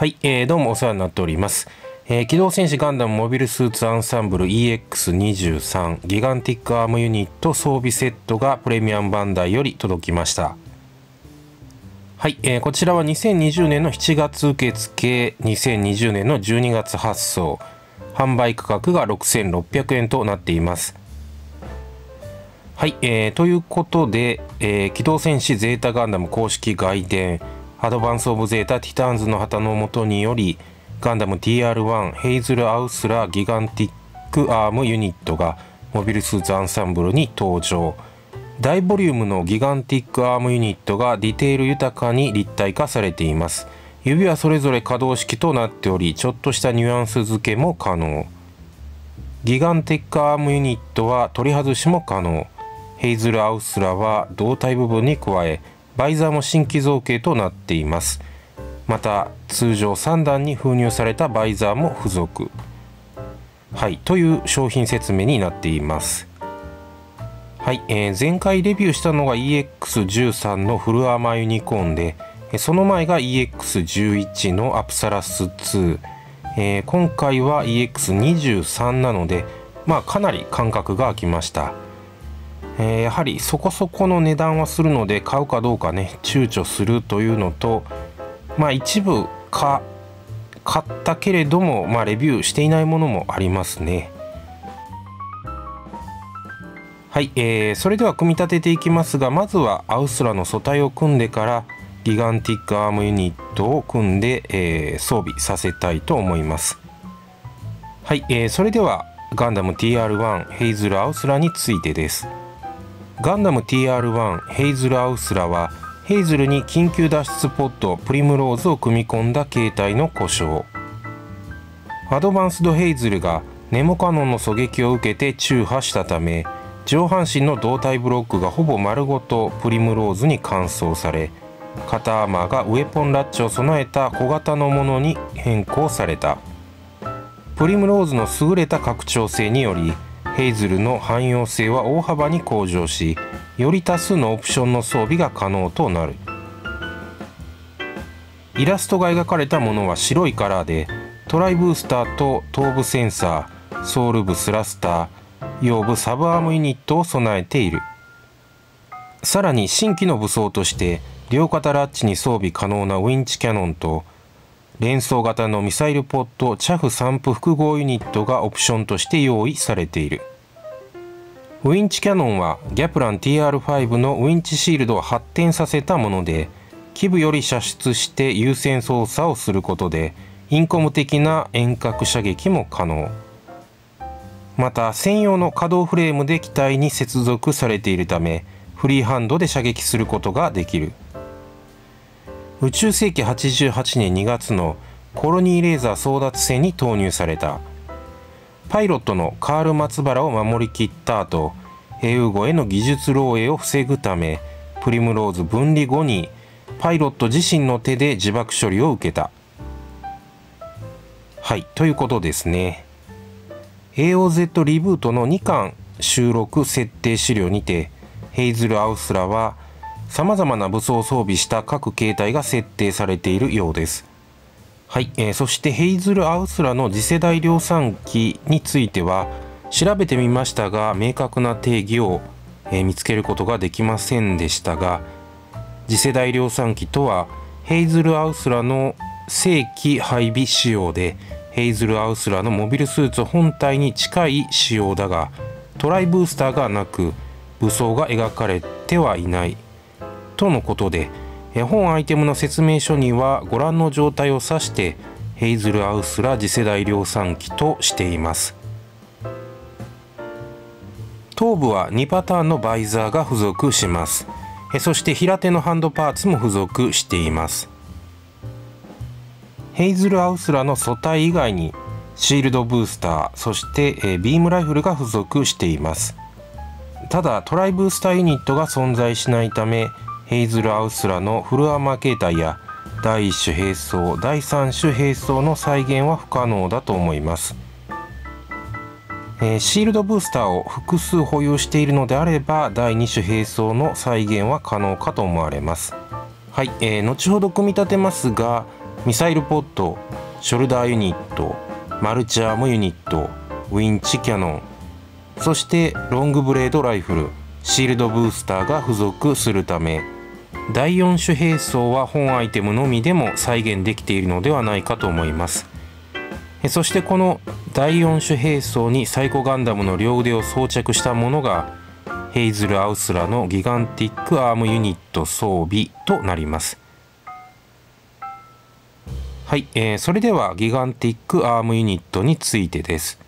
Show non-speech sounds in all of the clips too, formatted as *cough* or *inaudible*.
はい、えー、どうもお世話になっております。えー、機動戦士ガンダムモビルスーツアンサンブル EX23 ギガンティックアームユニット装備セットがプレミアムバンダイより届きました。はい、えー、こちらは2020年の7月受付、2020年の12月発送、販売価格が6600円となっています。はい、えー、ということで、えー、機動戦士ゼータガンダム公式外伝アドバンス・オブ・ゼータ・ティターンズの旗のもとによりガンダム TR1 ヘイズル・アウスラギガンティック・アームユニットがモビルスーツアンサンブルに登場。大ボリュームのギガンティックアームユニットがディテール豊かに立体化されています。指はそれぞれ可動式となっておりちょっとしたニュアンス付けも可能。ギガンティックアームユニットは取り外しも可能。ヘイズル・アウスラは胴体部分に加えバイザーも新規造形となっています。また通常3段に封入されたバイザーも付属。はいという商品説明になっています。はい、えー、前回レビューしたのが EX13 のフルアーマーユニコーンでその前が EX11 のアプサラス2、えー、今回は EX23 なのでまあかなり間隔が空きました。えー、やはりそこそこの値段はするので買うかどうかね躊躇するというのとまあ一部か買ったけれども、まあ、レビューしていないものもありますね。はい、えー、それでは組み立てていきますがまずはアウスラの素体を組んでからギガンティックアームユニットを組んで、えー、装備させたいと思います。はい、えー、それではガンダム TR1 ヘイズルアウスラについてです。ガンダム TR1 ヘイズル・アウスラはヘイズルに緊急脱出ポッドプリムローズを組み込んだ形態の故障。アドバンスドヘイズルがネモカノンの狙撃を受けて中破したため上半身の胴体ブロックがほぼ丸ごとプリムローズに換装され肩アーマーがウェポンラッチを備えた小型のものに変更された。プリムローズの優れた拡張性によりヘイズルの汎用性は大幅に向上しより多数のオプションの装備が可能となる。イラストが描かれたものは白いカラーでトライブースターと頭部センサーソウル部スラスター腰部サブアームユニットを備えている。さらに新規の武装として両肩ラッチに装備可能なウィンチキャノンと連装型のミサイルポットチャフ散布複合ユニットがオプションとして用意されている。ウィンチキャノンはギャプラン TR5 のウィンチシールドを発展させたもので基部より射出して優先操作をすることでインコム的な遠隔射撃も可能。また専用の可動フレームで機体に接続されているためフリーハンドで射撃することができる。宇宙世紀88年2月のコロニーレーザー争奪戦に投入された。パイロットのカール松原を守りきった後英語への技術漏洩を防ぐためプリムローズ分離後にパイロット自身の手で自爆処理を受けた。はいということですね。AOZ リブートの2巻収録設定資料にてヘイズル・アウスラはさまざまな武装装備した各形態が設定されているようです。はい、えー、そしてヘイズル・アウスラの次世代量産機については調べてみましたが明確な定義を、えー、見つけることができませんでしたが次世代量産機とはヘイズル・アウスラの正規配備仕様でヘイズル・アウスラのモビルスーツ本体に近い仕様だがトライブースターがなく武装が描かれてはいないとのことで本アイテムの説明書にはご覧の状態を指してヘイズル・アウスラ次世代量産機としています。頭部は2パターンのバイザーが付属します。そして平手のハンドパーツも付属しています。ヘイズル・アウスラの素体以外にシールドブースターそしてビームライフルが付属しています。ただトライブースターユニットが存在しないためヘイズル・アウスラのフルアーマー形態や第1種並走第3種並走の再現は不可能だと思います、えー、シールドブースターを複数保有しているのであれば第2種並走の再現は可能かと思われます。はい、えー、後ほど組み立てますがミサイルポットショルダーユニットマルチアームユニットウィンチキャノンそしてロングブレードライフルシールドブースターが付属するため第4種兵装は本アイテムのみでも再現できているのではないかと思います。そしてこの第4種兵装にサイコガンダムの両腕を装着したものがヘイズル・アウスラのギガンティックアームユニット装備となります。はい、えー、それではギガンティックアームユニットについてです。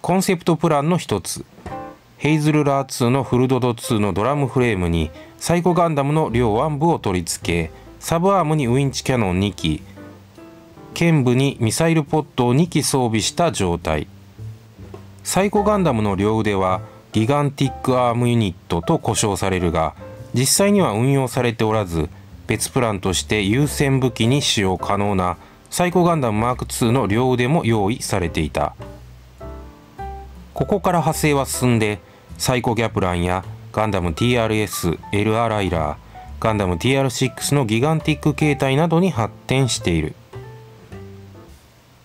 コンセプトプランの一つ。ヘイズルラー2のフルドド2のドラムフレームにサイコガンダムの両腕部を取り付けサブアームにウィンチキャノン2機剣部にミサイルポットを2機装備した状態。サイコガンダムの両腕はギガンティックアームユニットと呼称されるが実際には運用されておらず別プランとして優先武器に使用可能なサイコガンダム M2 の両腕も用意されていた。ここから派生は進んでサイコギャプランやガンダム TRS、LR ライラー、ガンダム TR6 のギガンティック形態などに発展している。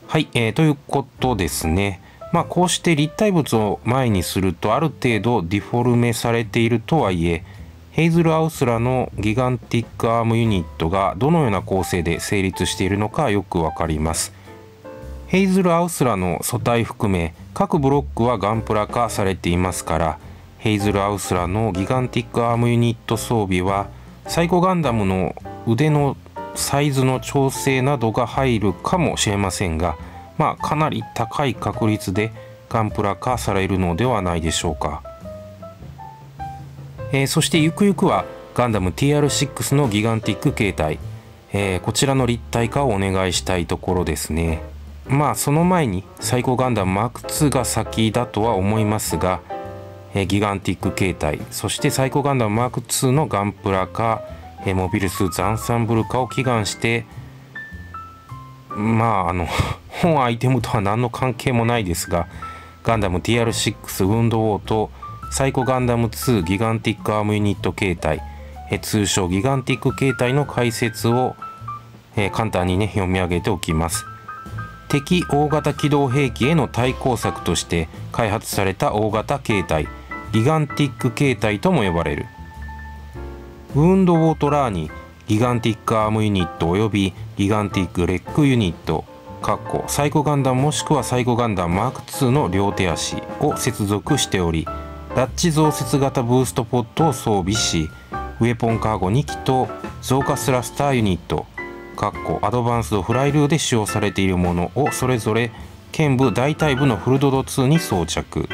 はい、えー、ということですね。まあこうして立体物を前にするとある程度ディフォルメされているとはいえ、ヘイズル・アウスラのギガンティックアームユニットがどのような構成で成立しているのかよくわかります。ヘイズル・アウスラの素体含め各ブロックはガンプラ化されていますからヘイズル・アウスラのギガンティックアームユニット装備はサイコガンダムの腕のサイズの調整などが入るかもしれませんがまあかなり高い確率でガンプラ化されるのではないでしょうか、えー、そしてゆくゆくはガンダム TR6 のギガンティック形態、えー、こちらの立体化をお願いしたいところですね。まあその前にサイコガンダム M2 が先だとは思いますが、えギガンティック形態そしてサイコガンダム M2 のガンプラ化、えモビルスーツアンサンブル化を祈願してまああの *laughs* 本アイテムとは何の関係もないですがガンダム TR6 ウンドウォーとサイコガンダム2ギガンティックアームユニット形態え通称ギガンティック形態の解説を、え簡単にね読み上げておきます。敵大型機動兵器への対抗策として開発された大型形態ギガンティック形態とも呼ばれる。ウンドウォートラーにギガンティックアームユニットおよびギガンティックレックユニットかっこサイコガンダムもしくはサイコガンダムマーク2の両手足を接続しておりラッチ増設型ブーストポットを装備しウェポンカーゴ2機と増加スラスターユニットアドバンスドフライルーで使用されているものをそれぞれ剣部大腿部のフルドド2に装着。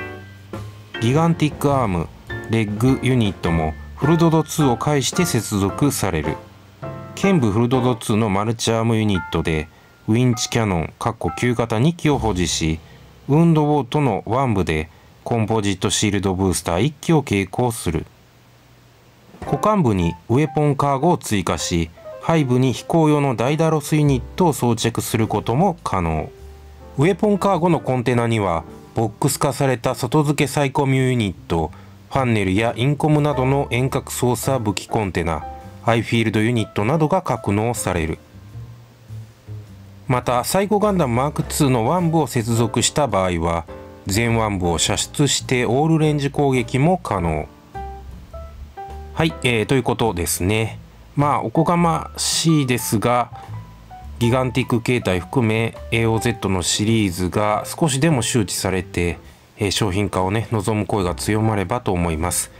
ギガンティックアームレッグユニットもフルドド2を介して接続される。剣部フルドド2のマルチアームユニットでウィンチキャノン旧型2機を保持しウンドウォートの腕部でコンポジットシールドブースター1機を携行する。股間部にウェポンカーゴを追加し背部に飛行用のダイダロスユニットを装着することも可能。ウェポンカーゴのコンテナにはボックス化された外付けサイコミュユニットファンネルやインコムなどの遠隔操作武器コンテナアイフィールドユニットなどが格納される。またサイコガンダムマーク2の腕部を接続した場合は全腕部を射出してオールレンジ攻撃も可能。はい、えー、ということですね。まあおこがましいですがギガンティック形態含め AOZ のシリーズが少しでも周知されて、商品化をね望む声が強まればと思います、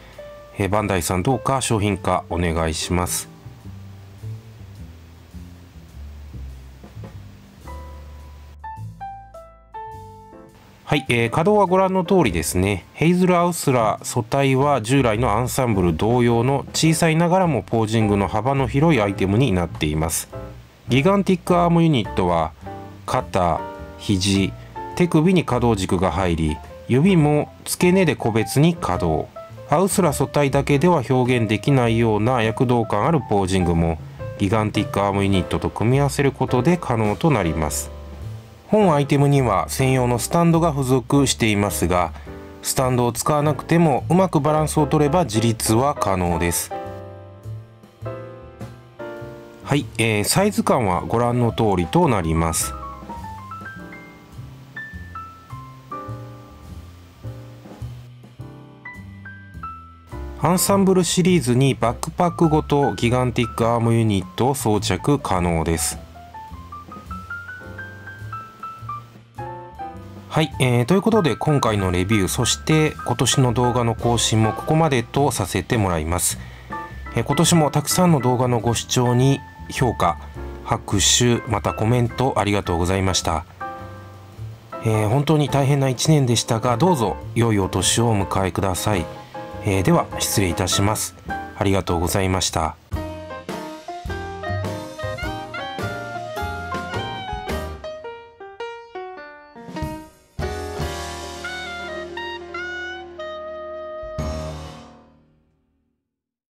バンダイさんどうか商品化お願いします。はい、えー、稼働はご覧の通りですね。ヘイズル・アウスラー素体は従来のアンサンブル同様の小さいながらもポージングの幅の広いアイテムになっています。ギガンティックアームユニットは肩、肘、手首に可動軸が入り、指も付け根で個別に稼働。アウスラ素体だけでは表現できないような躍動感あるポージングもギガンティックアームユニットと組み合わせることで可能となります。本アイテムには専用のスタンドが付属していますがスタンドを使わなくてもうまくバランスを取れば自立は可能です。はい、えー、サイズ感はご覧の通りとなります。アンサンブルシリーズにバックパックごとギガンティックアームユニットを装着可能です。はい、えー、ということで今回のレビューそして今年の動画の更新もここまでとさせてもらいます、えー、今年もたくさんの動画のご視聴に評価拍手またコメントありがとうございました、えー、本当に大変な1年でしたがどうぞ良いお年をお迎えください、え、では失礼いたします。ありがとうございました。